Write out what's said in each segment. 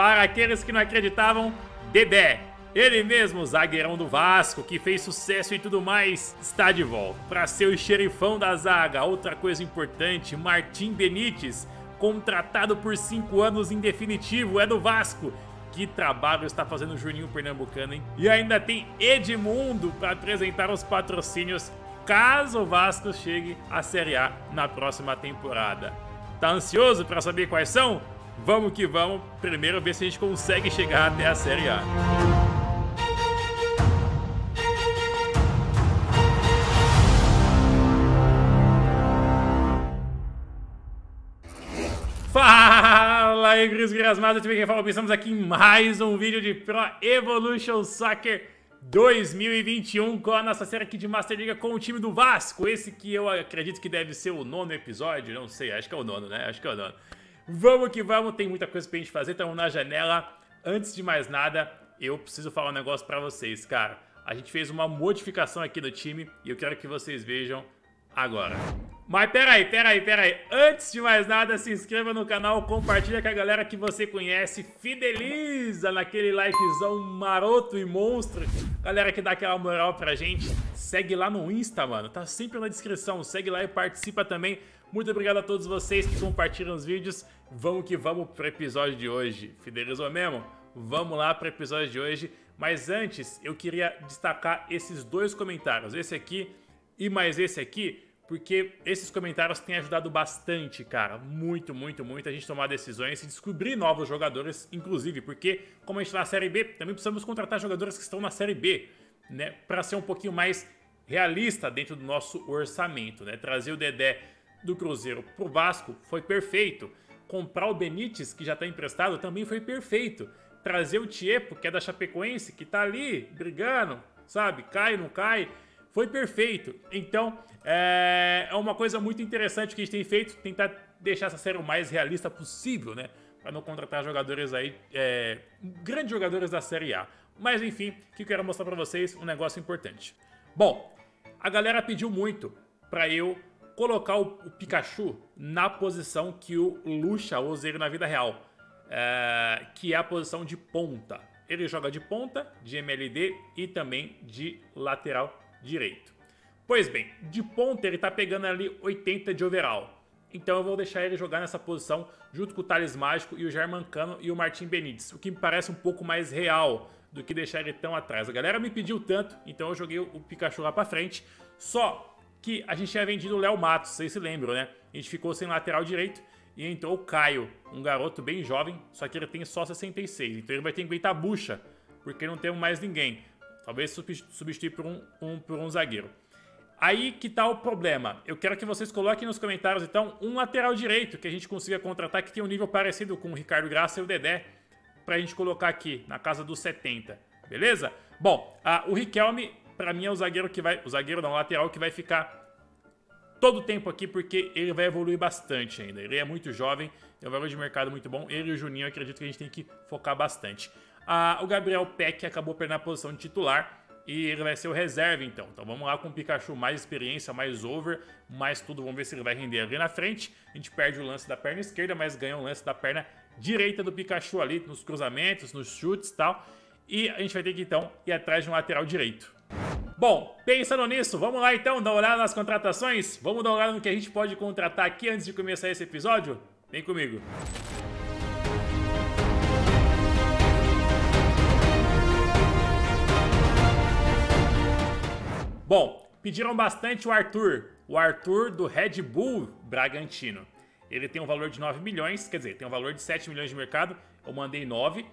Para aqueles que não acreditavam, Dedé, ele mesmo, zagueirão do Vasco, que fez sucesso e tudo mais, está de volta. Para ser o xerifão da zaga, outra coisa importante, Martim Benítez, contratado por 5 anos em definitivo, é do Vasco. Que trabalho está fazendo o Juninho Pernambucano, hein? E ainda tem Edmundo para apresentar os patrocínios caso o Vasco chegue à Série A na próxima temporada. Tá ansioso para saber quais são? Vamos que vamos, primeiro ver se a gente consegue chegar até a Série A. Fala aí, Gris Grasmados, eu quem fala, estamos aqui em mais um vídeo de Pro Evolution Soccer 2021 com a nossa série aqui de Master Liga com o time do Vasco, esse que eu acredito que deve ser o nono episódio, não sei, acho que é o nono, né, acho que é o nono. Vamos que vamos, tem muita coisa pra gente fazer, estamos na janela. Antes de mais nada, eu preciso falar um negócio pra vocês, cara. A gente fez uma modificação aqui no time e eu quero que vocês vejam agora. Mas peraí, peraí, peraí. Antes de mais nada, se inscreva no canal, compartilha com a galera que você conhece, fideliza naquele likezão maroto e monstro. Galera que dá aquela moral pra gente, segue lá no Insta, mano. Tá sempre na descrição. Segue lá e participa também. Muito obrigado a todos vocês que compartilham os vídeos. Vamos que vamos pro episódio de hoje. Fidelizou mesmo? Vamos lá pro episódio de hoje. Mas antes, eu queria destacar esses dois comentários. Esse aqui e mais esse aqui porque esses comentários têm ajudado bastante, cara. Muito, muito, muito a gente tomar decisões e descobrir novos jogadores, inclusive, porque, como a gente está na Série B, também precisamos contratar jogadores que estão na Série B, né? Para ser um pouquinho mais realista dentro do nosso orçamento, né? Trazer o Dedé do Cruzeiro pro Vasco foi perfeito. Comprar o Benítez, que já está emprestado, também foi perfeito. Trazer o Tiepo, que é da Chapecoense, que está ali brigando, sabe? Cai, não cai foi perfeito. Então, é, é uma coisa muito interessante que a gente tem feito, tentar deixar essa série o mais realista possível, né? Para não contratar jogadores aí, é, grandes jogadores da Série A. Mas enfim, que eu quero mostrar para vocês um negócio importante. Bom, a galera pediu muito para eu colocar o, o, Pikachu na posição que o Lucha usa ele na vida real, é, que é a posição de ponta. Ele joga de ponta, de MLD e também de lateral direito. Pois bem, de ponta ele tá pegando ali 80 de overall. Então eu vou deixar ele jogar nessa posição junto com o Thales Mágico e o Germancano e o Martim Benítez, o que me parece um pouco mais real do que deixar ele tão atrás. A galera me pediu tanto, então eu joguei o Pikachu lá pra frente. Só que a gente tinha vendido o Léo Matos, vocês se lembram, né? A gente ficou sem lateral direito e entrou o Caio, um garoto bem jovem, só que ele tem só 66, então ele vai ter que aguentar a bucha, porque não temos mais ninguém. Talvez substituir por um, um, por um zagueiro. Aí que tá o problema. Eu quero que vocês coloquem nos comentários, então, um lateral direito que a gente consiga contratar que tem um nível parecido com o Ricardo Graça e o Dedé, pra gente colocar aqui, na casa dos 70. Beleza? Bom, o Riquelme, pra mim, é o zagueiro que vai... O zagueiro não, o lateral que vai ficar todo o tempo aqui, porque ele vai evoluir bastante ainda. Ele é muito jovem, tem um valor de mercado muito bom. Ele e o Juninho, acredito que a gente tem que focar bastante. Ah, o Gabriel Peck acabou perdendo a posição de titular e ele vai ser o reserva então. Então vamos lá com o Pikachu mais experiência, mais over, mais tudo. Vamos ver se ele vai render ali na frente. A gente perde o lance da perna esquerda, mas ganha o lance da perna direita do Pikachu ali nos cruzamentos, nos chutes e tal. E a gente vai ter que então ir atrás de um lateral direito. Bom, pensando nisso, vamos lá então dar uma olhada nas contratações? Vamos dar uma olhada no que a gente pode contratar aqui antes de começar esse episódio? Vem comigo. Bom, pediram bastante o Arthur, o Arthur do Red Bull Bragantino. Ele tem um valor de 9 milhões, quer dizer, tem um valor de 7 milhões de mercado, eu mandei 9.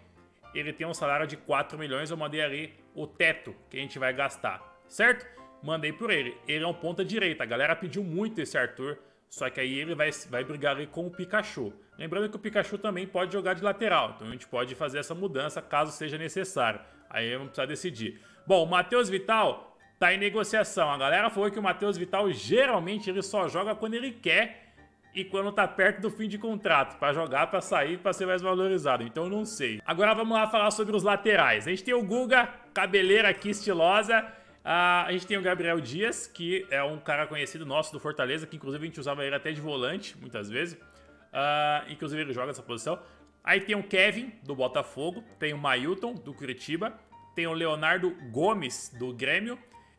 Ele tem um salário de 4 milhões, eu mandei ali o teto que a gente vai gastar, certo? Mandei por ele. Ele é um ponta direita, a galera pediu muito esse Arthur, só que aí ele vai, vai brigar ali com o Pikachu. Lembrando que o Pikachu também pode jogar de lateral, então a gente pode fazer essa mudança caso seja necessário. Aí vamos precisar decidir. Bom, o Matheus Vital tá em negociação. A galera falou que o Matheus Vital geralmente ele só joga quando ele quer e quando tá perto do fim de contrato, para jogar, para sair, para ser mais valorizado. Então não sei. Agora vamos lá falar sobre os laterais. A gente tem o Guga, cabeleira aqui estilosa. Uh, a gente tem o Gabriel Dias, que é um cara conhecido nosso do Fortaleza, que inclusive a gente usava ele até de volante, muitas vezes. Uh, inclusive ele joga essa posição. Aí tem o Kevin, do Botafogo, tem o Mailton, do Curitiba, tem o Leonardo Gomes, do Grêmio,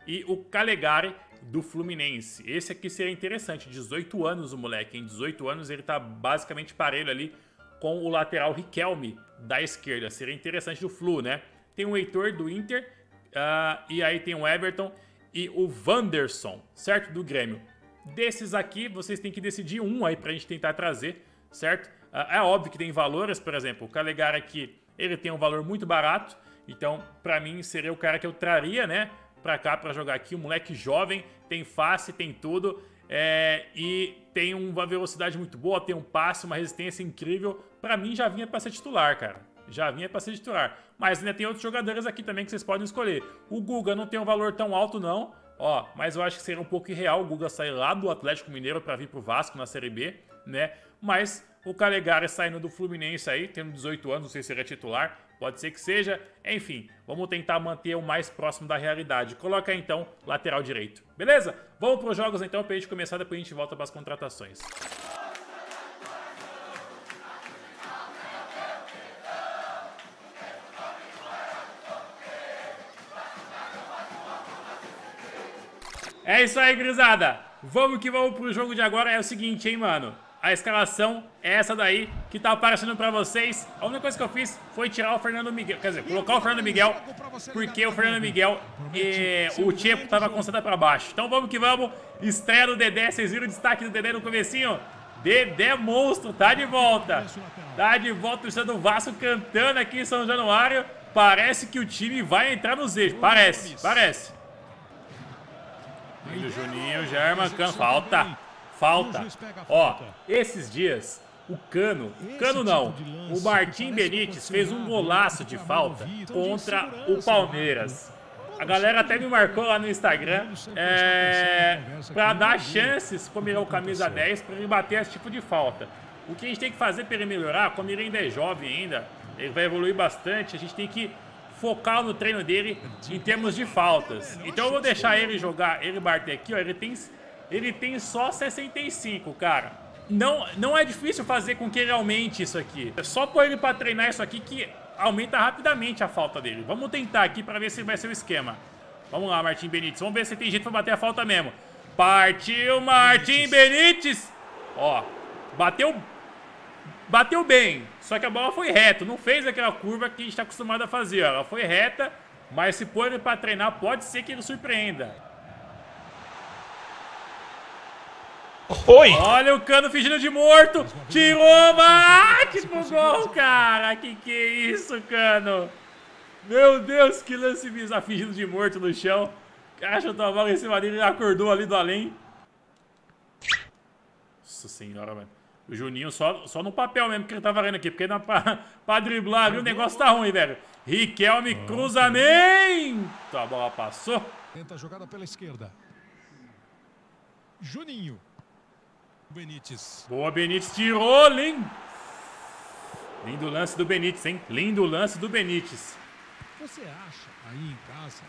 e o Calegari, do Fluminense. Esse aqui seria interessante, 18 anos o moleque, em 18 anos ele tá basicamente parelho ali com o lateral Riquelme, da esquerda. Seria interessante do Flu, né? Tem o Heitor, do Inter, uh, e aí tem o Everton e o Wanderson, certo? Do Grêmio. Desses aqui, vocês têm que decidir um aí pra gente tentar trazer, certo? Ah, é óbvio que tem valores, por exemplo, o Calegari aqui, ele tem um valor muito barato, então para mim seria o cara que eu traria, né, pra cá pra jogar aqui, um moleque jovem, tem face, tem tudo, é, e tem uma velocidade muito boa, tem um passe, uma resistência incrível, pra mim já vinha pra ser titular, cara. Já vinha pra ser titular. Mas ainda tem outros jogadores aqui também que vocês podem escolher. O Guga não tem um valor tão alto não, ó, mas eu acho que seria um pouco irreal o Guga sair lá do Atlético Mineiro pra vir pro Vasco na Série B, né, mas o Calegari saindo do Fluminense aí, tendo 18 anos, não sei se ele é titular, pode ser que seja. Enfim, vamos tentar manter o mais próximo da realidade. Coloca aí, então lateral direito. Beleza? Vamos para os jogos então para a gente começar, depois a gente volta para as contratações. É isso aí, grisada. Vamos que vamos pro jogo de agora. É o seguinte, hein, mano a escalação é essa daí que tá aparecendo pra vocês. A única coisa que eu fiz foi tirar o Fernando Miguel, quer dizer, colocar o Fernando Miguel, porque o Fernando Miguel e o Tchepo tava concentrado pra baixo. Então vamos que vamos, estreia do Dedé, vocês viram o destaque do Dedé no comecinho? Dedé monstro, tá de volta. Tá de volta o do Vasco cantando aqui em São Januário. Parece que o time vai entrar no Z, parece, parece. Juninho já marcando, falta. Falta. Ó, esses dias, o Cano, Cano não, o Martim Benítez fez um golaço de falta contra o Palmeiras. A galera até me marcou lá no Instagram é, para dar chances como ele é o camisa 10 para ele bater esse tipo de falta. O que a gente tem que fazer para ele melhorar, como ele ainda é jovem ainda, ele vai evoluir bastante, a gente tem que focar no treino dele em termos de faltas. Então eu vou deixar ele jogar, ele bater aqui, ó, ele tem ele tem só 65, cara. Não, não é difícil fazer com que ele aumente isso aqui. É só pôr ele pra treinar isso aqui que aumenta rapidamente a falta dele. Vamos tentar aqui pra ver se vai ser o esquema. Vamos lá, Martim Benítez. Vamos ver se tem jeito pra bater a falta mesmo. Partiu Martim Benítez. Ó, bateu... Bateu bem, só que a bola foi reta. Não fez aquela curva que a gente tá acostumado a fazer. Ó. Ela foi reta, mas se pôr ele pra treinar, pode ser que ele surpreenda. Oi! Olha o Cano fingindo de morto. Tirou, bate pro gol, cara. Que que é isso, Cano? Meu Deus, que lance bizarro. Fingindo de morto no chão. O cara chutou a bola em cima dele e acordou ali do além. Nossa senhora, mano. O Juninho só, só no papel mesmo que ele tava vendo aqui. Porque não, pra, pra driblar ali o negócio tá ruim, velho. Riquelme, cruzamento. A bola passou. Tenta a jogada pela esquerda. Juninho. Benítez. Boa, Benítez tirou, lindo. Lindo lance do Benítez, hein? Lindo lance do Benítez. Você acha aí em casa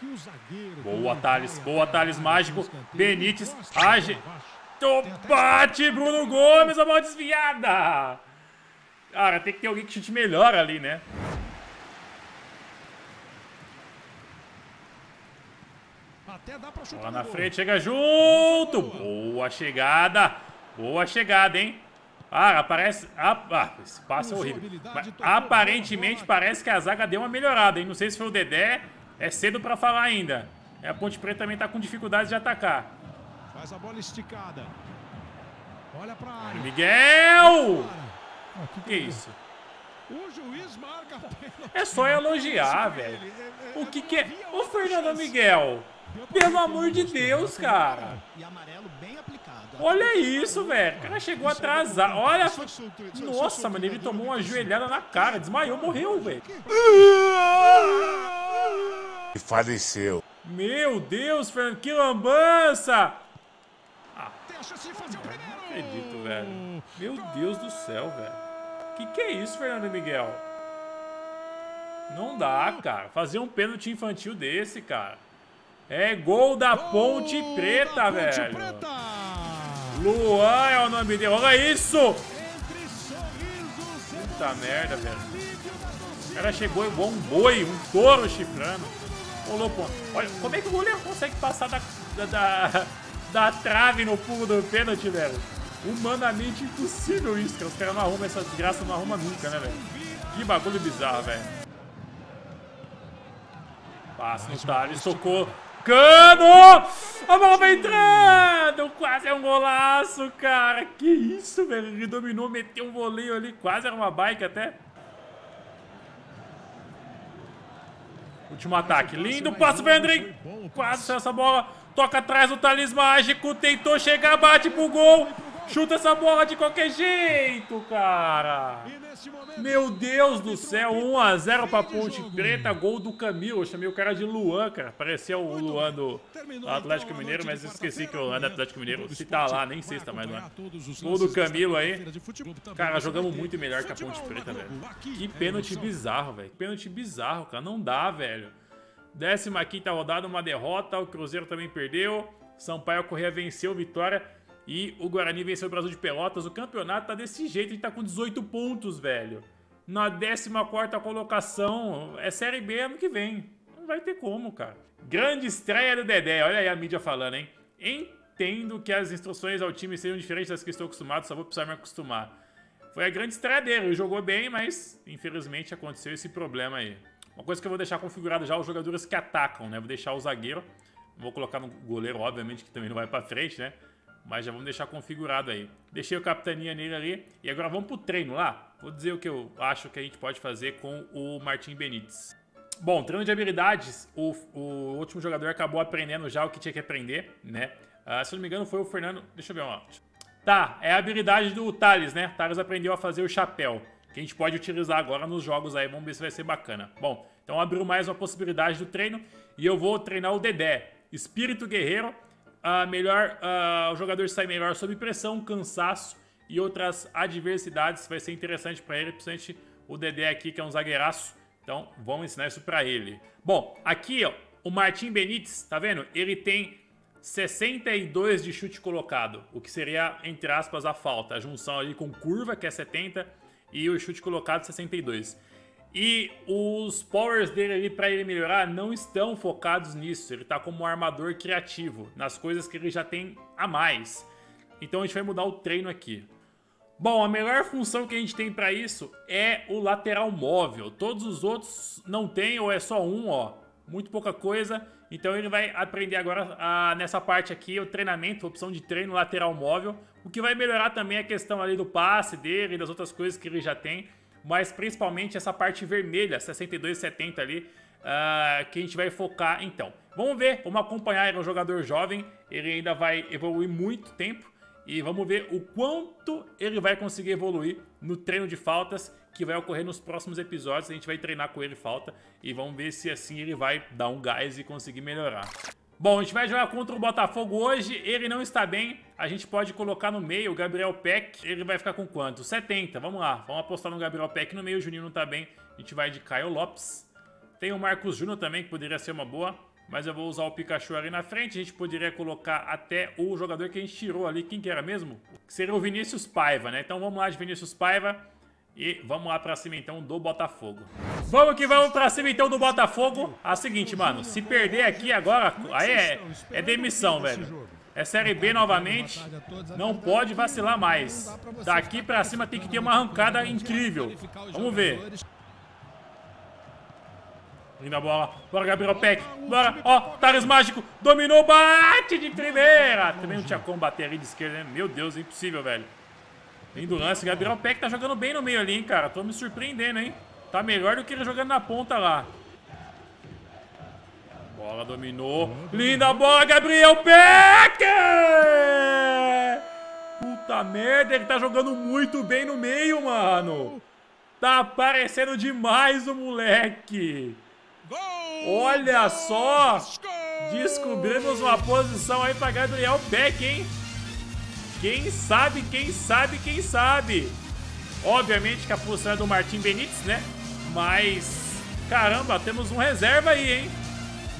que o zagueiro... Boa, Thales. Boa, Thales mágico. Benítez age... Bate, Bruno Gomes, a bola desviada. Cara, tem que ter alguém que chute melhor ali, né? Até dá pra chutar Lá na frente, chega junto. Boa chegada. Boa chegada, hein? Ah, aparece... Ah, ah esse passe é horrível. Mas, aparentemente, parece que a zaga deu uma melhorada, hein? Não sei se foi o Dedé. É cedo pra falar ainda. É, a Ponte Preta também tá com dificuldade de atacar. Faz a bola esticada. Olha pra área. Miguel! O que, que é isso? O juiz marca É só elogiar, velho. O que que é... Ô, Fernando Miguel... Pelo amor de Deus, cara. Olha isso, velho. O cara chegou atrasado. Olha. Nossa, mano, ele tomou uma joelhada na cara. Desmaiou, morreu, velho. E faleceu. Meu Deus, Fernando. Que lambança. Ah, não acredito, velho. Meu Deus do céu, velho. Que que é isso, Fernando Miguel? Não dá, cara. Fazer um pênalti infantil desse, cara. É gol da Ponte gol Preta, da Ponte velho. Preta. Luan é o nome dele. Olha isso! Puta merda, velho. O cara chegou igual um boi, um touro chifrando. Ô, pô. Olha, como é que o goleiro consegue passar da, da, da, da trave no pulo do pênalti, velho? Humanamente impossível isso, cara. Os caras não arrumam essa desgraça, não arrumam nunca, né, velho? Que bagulho bizarro, velho. Passa no Thales, tocou. Cano! A bola vai entrando! Quase é um golaço, cara. Que isso, velho. Ele dominou, meteu um voleio ali. Quase era uma bike até. Último ataque. Lindo passo para Andrei. Quase essa bola. Toca atrás do Thales Mágico. Tentou chegar, bate pro gol. Chuta essa bola de qualquer jeito, cara. Meu Deus do céu, 1x0 pra Ponte Preta, gol do Camilo. Eu chamei o cara de Luan, cara. Parecia o Luan do Atlético Mineiro, mas esqueci que o Luan é do Atlético Mineiro. Se tá lá, nem sei se tá mais lá. Gol do Camilo aí. Cara, jogamos muito melhor que a Ponte Preta, velho. Que pênalti bizarro, velho. Pênalti bizarro, cara. Não dá, velho. 15 rodada, uma derrota. O Cruzeiro também perdeu. Sampaio Correia venceu, vitória. E o Guarani venceu o Brasil de Pelotas. O campeonato tá desse jeito, a gente tá com 18 pontos, velho. Na 14 colocação, é Série B ano que vem. Não vai ter como, cara. Grande estreia do Dedé, olha aí a mídia falando, hein? Entendo que as instruções ao time sejam diferentes das que estou acostumado, só vou precisar me acostumar. Foi a grande estreia dele, ele jogou bem, mas infelizmente aconteceu esse problema aí. Uma coisa que eu vou deixar configurado já, os jogadores que atacam, né? Vou deixar o zagueiro, vou colocar no goleiro, obviamente, que também não vai pra frente, né? Mas já vamos deixar configurado aí. Deixei o capitania nele ali. E agora vamos pro treino lá. Vou dizer o que eu acho que a gente pode fazer com o Martim Benítez. Bom, treino de habilidades. O, o último jogador acabou aprendendo já o que tinha que aprender, né? Uh, se eu não me engano foi o Fernando... Deixa eu ver, ó. Tá, é a habilidade do Thales, né? Thales aprendeu a fazer o chapéu. Que a gente pode utilizar agora nos jogos aí. Vamos ver se vai ser bacana. Bom, então abriu mais uma possibilidade do treino. E eu vou treinar o Dedé. Espírito Guerreiro uh, melhor, uh, o jogador sai melhor sob pressão, cansaço e outras adversidades. Vai ser interessante para ele, principalmente o Dedé aqui, que é um zagueiraço. Então, vamos ensinar isso para ele. Bom, aqui, ó, o Martim Benítez, tá vendo? Ele tem 62 de chute colocado, o que seria, entre aspas, a falta. A junção ali com curva, que é 70, e o chute colocado, 62. E os powers dele ali para ele melhorar não estão focados nisso. Ele está como um armador criativo, nas coisas que ele já tem a mais. Então a gente vai mudar o treino aqui. Bom, a melhor função que a gente tem para isso é o lateral móvel. Todos os outros não tem ou é só um, ó. Muito pouca coisa. Então ele vai aprender agora a, nessa parte aqui o treinamento, a opção de treino lateral móvel, o que vai melhorar também a questão ali do passe dele e das outras coisas que ele já tem mas principalmente essa parte vermelha, 62 70 ali, uh, que a gente vai focar então. Vamos ver, vamos acompanhar, ele é um jogador jovem, ele ainda vai evoluir muito tempo, e vamos ver o quanto ele vai conseguir evoluir no treino de faltas que vai ocorrer nos próximos episódios. A gente vai treinar com ele falta e vamos ver se assim ele vai dar um gás e conseguir melhorar. Bom, a gente vai jogar contra o Botafogo hoje, ele não está bem, a gente pode colocar no meio o Gabriel Peck, ele vai ficar com quanto? 70, vamos lá, vamos apostar no Gabriel Peck no meio, o Juninho não está bem, a gente vai de Caio Lopes. Tem o Marcos Júnior também, que poderia ser uma boa, mas eu vou usar o Pikachu ali na frente, a gente poderia colocar até o jogador que a gente tirou ali, quem que era mesmo? Que seria o Vinícius Paiva, né? Então vamos lá de Vinícius Paiva, e vamos lá pra cima então do Botafogo. Vamos que vamos pra cima então do Botafogo. A seguinte, mano, se perder aqui agora, aí é, é demissão, velho. É Série B novamente, não pode vacilar mais. Daqui pra cima tem que ter uma arrancada incrível. Vamos ver. Linda bola. Bora, Gabriel Peck. Bora. Ó, Thales Mágico. Dominou, bate de primeira. Também não tinha como bater ali de esquerda, né? Meu Deus, é impossível, velho. Lindo lance. Gabriel Peck tá jogando bem no meio ali, hein, cara. Tô me surpreendendo, hein. Tá melhor do que ele jogando na ponta lá. Bola dominou. Linda bola, Gabriel Peck! Puta merda, ele tá jogando muito bem no meio, mano. Tá aparecendo demais o moleque. Olha só. Descobrimos uma posição aí pra Gabriel Peck, hein. Quem sabe, quem sabe, quem sabe. Obviamente que a posição é do Martim Benítez, né? Mas, caramba, temos um reserva aí, hein?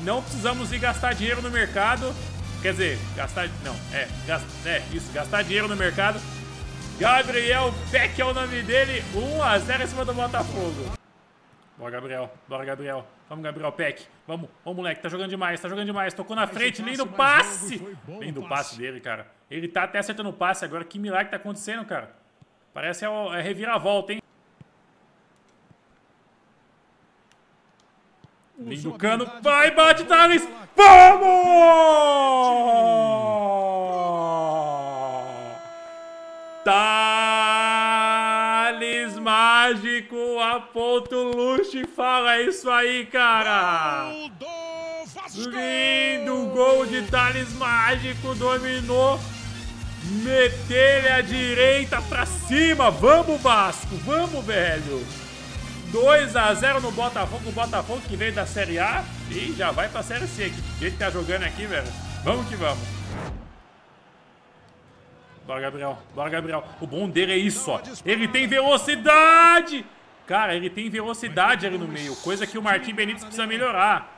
Não precisamos ir gastar dinheiro no mercado. Quer dizer, gastar... Não, é, gast, é isso, gastar dinheiro no mercado. Gabriel Peck é o nome dele. 1x0 em cima do Botafogo. Bora, Gabriel. Bora, Gabriel. Vamos, Gabriel Peck. Vamos, vamos, moleque. Tá jogando demais, tá jogando demais. Tocou na frente. Lindo passe. Lindo passe dele, cara. Ele tá até acertando o passe agora. Que milagre tá acontecendo, cara. Parece é, é reviravolta, hein? Lindo cano. Vai, bate, Thales. Vamos! Thales Mágico aponta o luxo e fala isso aí, cara. Lindo gol de Thales Mágico. Dominou. Meter a direita pra cima. Vamos, Vasco. Vamos, velho. 2 a 0 no Botafogo. O Botafogo que veio da Série A e já vai pra Série C. Que jeito que tá jogando aqui, velho. Vamos que vamos. Bora, Gabriel. Bora, Gabriel. O bom dele é isso, ó. Ele tem velocidade. Cara, ele tem velocidade ali no meio. Coisa que o Martim Benítez precisa melhorar.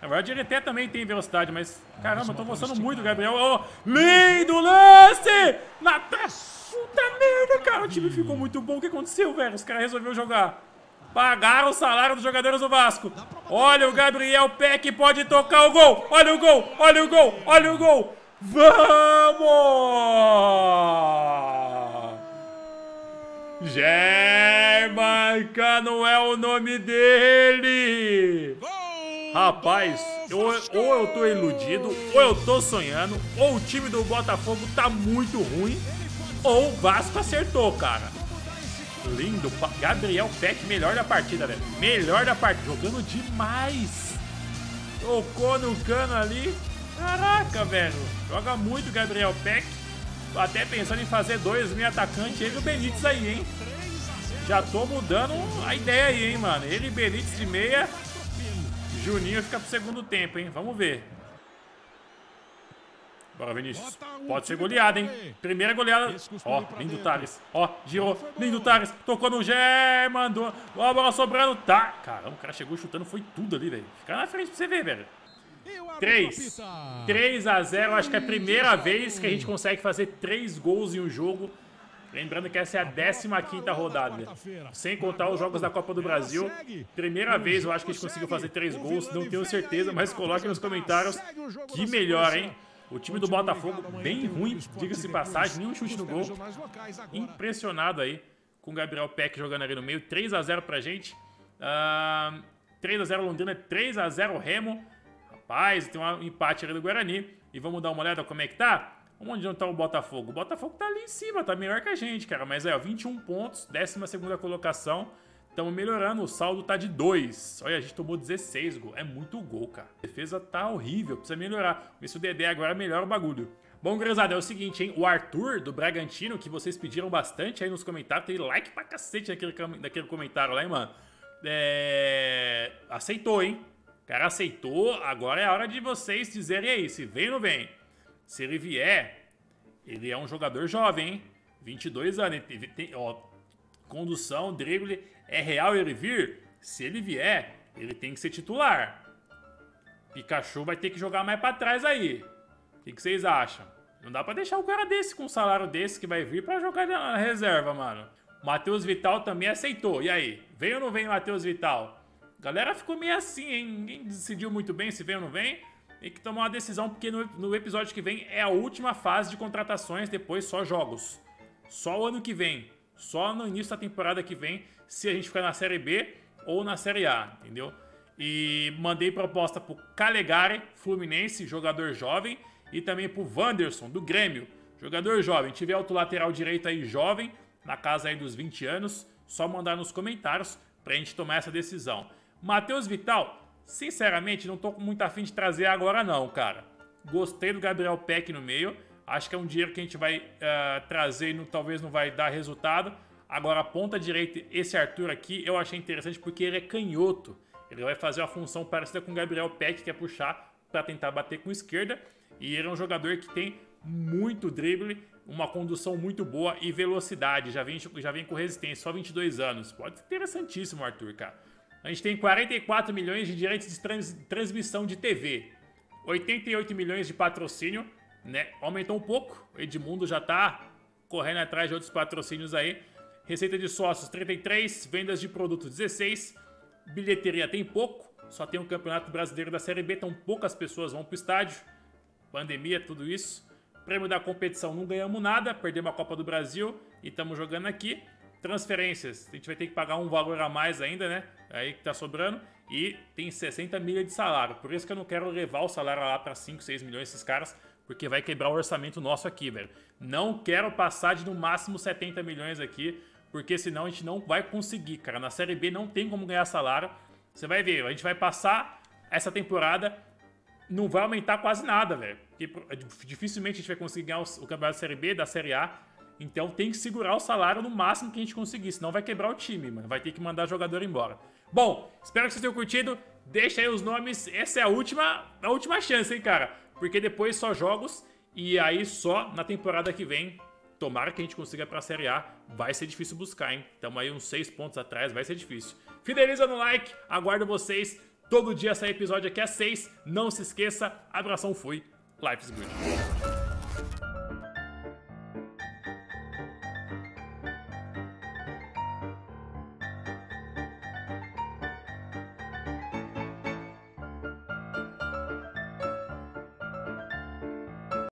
Na verdade, ele até também tem velocidade, mas... Caramba, tô gostando muito, Gabriel. Oh, lindo lance! Na... Puta merda, cara. O time ficou muito bom. O que aconteceu, velho? Os caras resolveram jogar. Pagaram o salário dos jogadores do Vasco. Olha o Gabriel Peck, pode tocar o gol. Olha o gol, olha o gol, olha o gol. Vamos! German Cano é o nome dele. Rapaz, eu, ou eu tô iludido, ou eu tô sonhando, ou o time do Botafogo tá muito ruim, ou o Vasco acertou, cara. Lindo. Gabriel Peck, melhor da partida, velho. Melhor da partida. Jogando demais. Tocou no cano ali. Caraca, velho. Joga muito Gabriel Peck. Tô até pensando em fazer dois meio atacantes. Ele e o Benítez aí, hein. Já tô mudando a ideia aí, hein, mano. Ele e Benítez de meia. Juninho fica pro segundo tempo, hein. Vamos ver. Bora, Vinícius. Pode ser goleada, hein? Primeira goleada. Ó, lindo Thales. Ó, girou. Lindo Thales. Tocou no Gé, mandou. Ó, a bola sobrando. Tá. Caramba, o cara chegou chutando, foi tudo ali, velho. Fica na frente pra você ver, velho. 3. 3 a 0. Acho que é a primeira vez que a gente consegue fazer 3 gols em um jogo. Lembrando que essa é a 15ª rodada. Sem contar os jogos da Copa do Brasil. Primeira vez eu acho que a gente conseguiu fazer 3 gols. Não tenho certeza, mas coloque nos comentários que melhor, hein? O time do Botafogo bem ruim, diga-se de passagem, nenhum chute no gol. Impressionado aí com o Gabriel Peck jogando ali no meio. 3 a 0 pra gente. Uh, 3 a 0 Londrina, 3 a 0 Remo. Rapaz, tem um empate ali do Guarani. E vamos dar uma olhada como é que tá? Onde tá o Botafogo? O Botafogo tá ali em cima, tá melhor que a gente, cara. Mas é, ó, 21 pontos, 12 segunda colocação. Estamos melhorando, o saldo tá de 2. Olha, a gente tomou 16 gols. É muito gol, cara. A defesa tá horrível, precisa melhorar. Vê se o Dedé agora melhora o bagulho. Bom, gurizada, é o seguinte, hein? O Arthur, do Bragantino, que vocês pediram bastante aí nos comentários, tem like pra cacete naquele, naquele comentário lá, hein, mano? É... Aceitou, hein? O cara aceitou, agora é a hora de vocês dizerem aí, se vem ou não vem. Se ele vier, ele é um jogador jovem, hein? 22 anos, tem, tem, ó, condução, drible, é real ele vir? Se ele vier, ele tem que ser titular. Pikachu vai ter que jogar mais pra trás aí. O que, que, vocês acham? Não dá pra deixar o cara desse com um salário desse que vai vir pra jogar na reserva, mano. Matheus Vital também aceitou. E aí? Vem ou não vem o Matheus Vital? Galera ficou meio assim, hein? Ninguém decidiu muito bem se vem ou não vem. Tem que tomar uma decisão, porque no, no episódio que vem é a última fase de contratações, depois só jogos. Só o ano que vem. Só no início da temporada que vem, se a gente ficar na Série B ou na Série A, entendeu? E mandei proposta pro Calegari, Fluminense, jogador jovem, e também pro Wanderson, do Grêmio, jogador jovem. Tiver outro lateral direito aí jovem, na casa aí dos 20 anos, só mandar nos comentários pra gente tomar essa decisão. Matheus Vital, sinceramente, não tô com muita afim de trazer agora não, cara. Gostei do Gabriel Peck no meio, Acho que é um dinheiro que a gente vai uh, trazer e não, talvez não vai dar resultado. Agora, a ponta direita, esse Arthur aqui, eu achei interessante porque ele é canhoto. Ele vai fazer uma função parecida com o Gabriel Peck, que é puxar para tentar bater com esquerda. E ele é um jogador que tem muito drible, uma condução muito boa e velocidade. Já vem, já vem com resistência, só 22 anos. Pode ser interessantíssimo, Arthur, cara. A gente tem 44 milhões de direitos de trans, transmissão de TV, 88 milhões de patrocínio, né? Aumentou um pouco. O Edmundo já tá correndo atrás de outros patrocínios aí. Receita de sócios 33, vendas de produtos 16, bilheteria tem pouco, só tem o um Campeonato Brasileiro da Série B, então poucas pessoas vão pro estádio. Pandemia, tudo isso. Prêmio da competição não ganhamos nada, perdemos a Copa do Brasil e estamos jogando aqui. Transferências, a gente vai ter que pagar um valor a mais ainda, né? Aí que tá sobrando. E tem 60 milhas de salário. Por isso que eu não quero levar o salário lá para 5, 6 milhões esses caras, porque vai quebrar o orçamento nosso aqui, velho. Não quero passar de no máximo 70 milhões aqui, porque senão a gente não vai conseguir, cara. Na Série B não tem como ganhar salário. Você vai ver, a gente vai passar essa temporada, não vai aumentar quase nada, velho. Dificilmente a gente vai conseguir ganhar o campeonato da Série B, da Série A. Então tem que segurar o salário no máximo que a gente conseguir, senão vai quebrar o time, mano. Vai ter que mandar jogador embora. Bom, espero que vocês tenham curtido. Deixa aí os nomes. Essa é a última, a última chance, hein, cara? Porque depois só jogos e aí só na temporada que vem. Tomara que a gente consiga pra Série A. Vai ser difícil buscar, hein? Tamo aí uns 6 pontos atrás, vai ser difícil. Fideliza no like, aguardo vocês. Todo dia sai episódio aqui às 6. Não se esqueça. Abração, fui. Life is good.